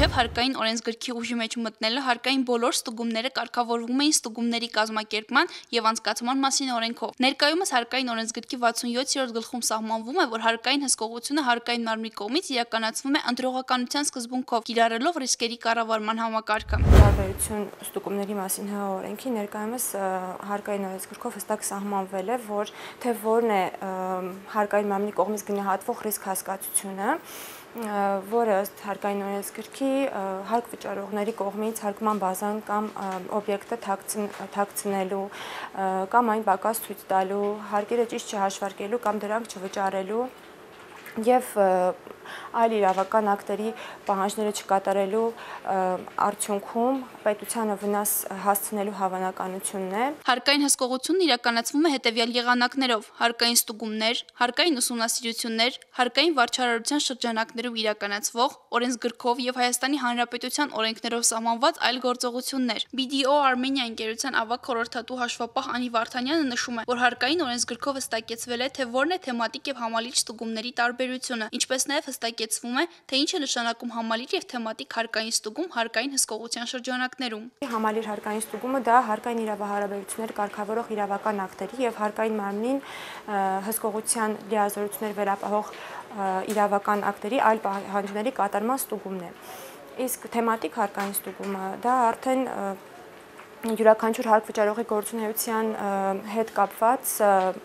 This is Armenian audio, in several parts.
Մինչև հարկային օրենսգրքի ուժի մեջ մտնելը հարկային բոլոր ստուգումները կարգավորվում էին ստուգումների կազմակերպման եւ անցկացման մասին օրենքով։ Ներկայումս հարկային օրենսգրքի 67-րդ գլխում սահմանվում է, որ հարկային հսկողությունը հարկային մարմնի կողմից իրականացվում է անդրողականության սկզբունքով, կիրառելով ռիսկերի կառավարման համակարգը։ Տարբերություն ստուգումների մասին ՀՀ օրենքի ներկայումս հարկային օրենսգրքով հստակ սահմանվել է, որ թե որն է հարկային մարմնի կողմից գնահատվող ռիսկ հասկացությունը որը ըստ հարկային օրենսգրքի հարկ վճարողների կողմից հարկման բազան կամ օբյեկտը թաքցնելու կամ այն պակաս ցույց տալու, հարկերը ճիշտ չհաշվարկելու կամ դրանք չվճարելու եւ այլ իրավական ակտերի պահանջները չկատարելու արդյունքում պետությանը վնաս հասցնելու հավանականությունն է։ Հարկային հսկողությունն իրականացվում է հետևյալ եղանակներով. հարկային ստուգումներ, հարկային ուսումնասիրություններ, հարկային վարչարարության շրջանակներում իրականացվող, օրենսգրքով եւ Հայաստանի Հանրապետության օրենքներով սահմանված այլ գործողություններ։ BDO Armenia ընկերության ավակ խորհրդատու հաշվապահ Անի Վարդանյանը նշում է, որ հարկային օրենսգրքով հստակեցվել է, թե որն է թեմատիկ եւ համալիչ ստուգումների տարբերությունը, ինչպես նաեւ հստակեցվում է, թե ինչ է նշանակում համալիր եւ թեմատիկ հարկային ստուգում հարկային հսկողության շրջանակներում։ Համալիր հարկային ստուգումը դա հարկային իրավահարաբերություններ կարգավորող իրավական ակտերի եւ հարկային մարմնին հսկողության լիազորություններ վերապահող իրավական ակտերի այլ պահանջների կատարման ստուգումն է։ Իսկ թեմատիկ հարկային ստուգումը դա արդեն յուրաքանչյուր հարկ վճարողի գործունեության հետ կապված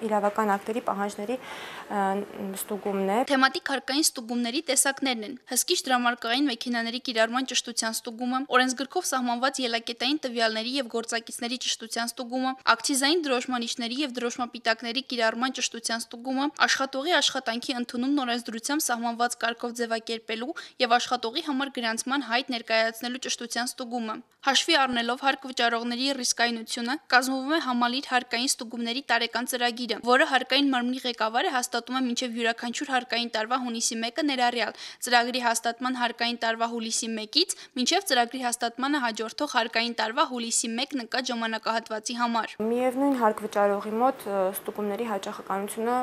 իրավական ակտերի պահանջների ստուգումն է։ Թեմատիկ հարկային ստուգումների տեսակներն են. հսկիչ դրամարկղային մեքենաների կիրառման ճշտության ստուգումը, օրենսգրքով սահմանված ելակետային տվյալների եւ գործակիցների ճշտության ստուգումը, ակցիզային դրոշմանիչների եւ դրոշմապիտակների կիրառման ճշտության ստուգումը, աշխատողի աշխատանքի ընդունումն օրենսդրությամբ սահմանված կարգով ձևակերպելու եւ աշխատողի համար գրանցման հայտ ներկայացնելու ճշտության ստուգումը։ Հաշվի առնելով հարկ վճարողների ռիսկայնությունը, կազմվում է համալիր հարկային ստուգումների տարեկան ծրագիրը, որը հարկային մարմնի ղեկավարը հաստատում է մինչև յուրաքանչյուր հարկային տարվա հունիսի 1-ը ներառյալ. Ծրագրի հաստատման հարկային տարվա հուլիսի 1-ից մինչև ծրագրի հաստատմանը հաջորդող հարկային տարվա հուլիսի 1 նկատ ժամանակահատվածի համար։ Միևնույն հարկ վճարողի մոտ ստուգումների հաճախականությունը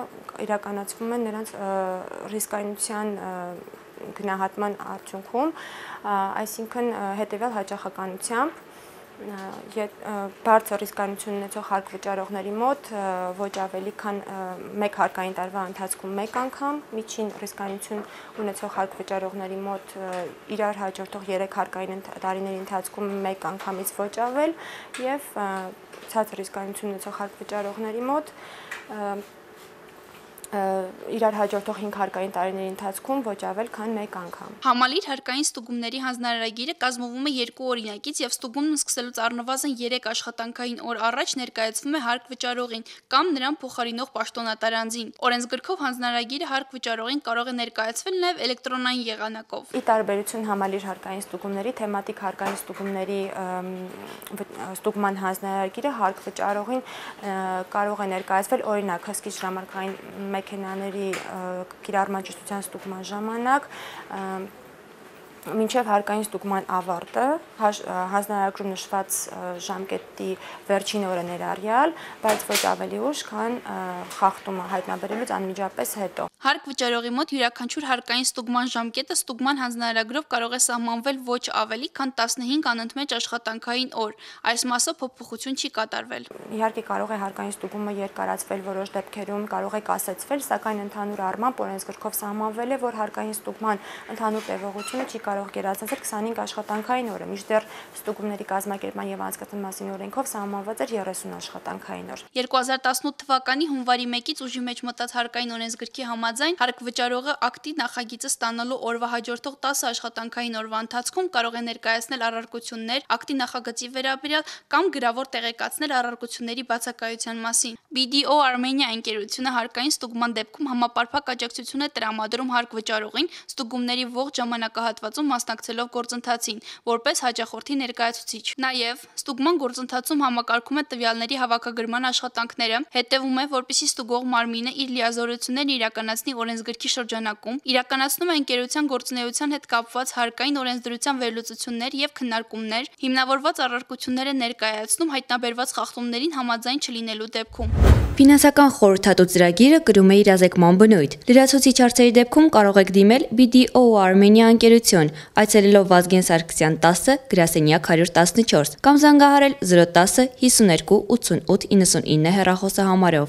իրականացվում է նրանց ռիսկայնության գնահատման արդյունքում, այսինքն հետևյալ հաճախականությամբ բարձր ռիսկանություն ունեցող հարկ վճարողների մոտ ոչ ավելի քան 1 հարկային տարվա ընթացքում 1 անգամ, միջին ռիսկանություն ունեցող հարկ վճարողների մոտ իրար հաջորդող 3 հարկային տարիների ընթացքում 1 անգամից ոչ ավել եւ ցածր ռիսկանություն ունեցող հարկ վճարողների մոտ իրար հաջորդող 5 հարկային տարիների ընթացքում ոչ ավել քան 1 անգամ։ Համալիր հարկային ստուգումների հանձնարարագիրը կազմվում է երկու օրինակից եւ ստուգումն սկսելուց առնվազն 3 աշխատանքային օր առաջ ներկայացվում է հարկ վճարողին կամ նրան փոխարինող պաշտոնատար անձին։ Օրենսգրքով հանձնարարագիրը հարկ վճարողին կարող է ներկայացվել նաեւ էլեկտրոնային եղանակով։ Ի տարբերություն համալիր հարկային ստուգումների, թեմատիկ հարկային ստուգումների ստուգման հանձնարարագիրը հարկ վճարողին կարող է ներկայացվել օրինակ հսկիչ ժամանակային մեքենաների կիրառման ճշտության ստուգման ժամանակ մինչև հարկային ստուգման ավարտը հանձնարարագրում նշված ժամկետի վերջին օրը ներառյալ, բայց ոչ ավելի ուշ, քան խախտումը հայտնաբերելուց անմիջապես հետո։ Հարկ վճարողի մոտ յուրաքանչյուր հարկային ստուգման ժամկետը ստուգման հանձնարարագրով կարող է սահմանվել ոչ ավելի, քան 15 անընդմեջ աշխատանքային օր։ Այս մասով փոփոխություն չի կատարվել։ Իհարկե կարող է հարկային ստուգումը երկարացվել որոշ դեպքերում, կարող է կասեցվել, սակայն ընդհանուր առմամբ օրենսգրքով սահմանվել է, որ հարկային ստուգման ընդհանուր տևողությունը չի կարող գերազանցել 25 աշխատանքային օրը, մինչդեռ ստուգումների կազմակերպման եւ անցկացման մասին օրենքով սահմանված էր 30 աշխատանքային օր։ 2018 թվականի հունվարի 1-ից ուժի մեջ մտած հարկային օրենսգրքի համաձայն հարկ վճարողը ակտի նախագիծը ստանալու օրվա հաջորդող 10 աշխատանքային օրվա ընթացքում կարող է ներկայացնել առարկություններ ակտի նախագծի վերաբերյալ կամ գրավոր տեղեկացնել առարկությունների բացակայության մասին։ BDO Armenia ընկերությունը հարկային ստուգման դեպքում համապարփակ աջակցություն է տրամադրում հարկ վճարողին ստուգումների ողջ ժամանակահատվածում գործընթացում մասնակցելով գործընթացին, որպես հաջախորդի ներկայացուցիչ։ Նաև ստուգման գործընթացում համակարգում է տվյալների հավաքագրման աշխատանքները, հետևում է, որպիսի ստուգող մարմինը իր լիազորություններն իրականացնի օրենսգրքի շրջանակում, իրականացնում է ընկերության գործունեության հետ կապված հարկային օրենսդրության վերլուծություններ եւ քննարկումներ, հիմնավորված առարկությունները ներկայացնում հայտնաբերված խախտումներին համաձայն չլինելու դեպքում։ Ֆինանսական խորհրդատու ծրագիրը կրում է իրազեկման բնույթ։ Լրացուցիչ հարցերի դեպքում կարող եք դիմել BDO Armenia ընկերություն այցելելով Վազգեն Սարգսյան 10 գրասենյակ 114 կամ զանգահարել 010 52 88 99 հեռախոսահամարով։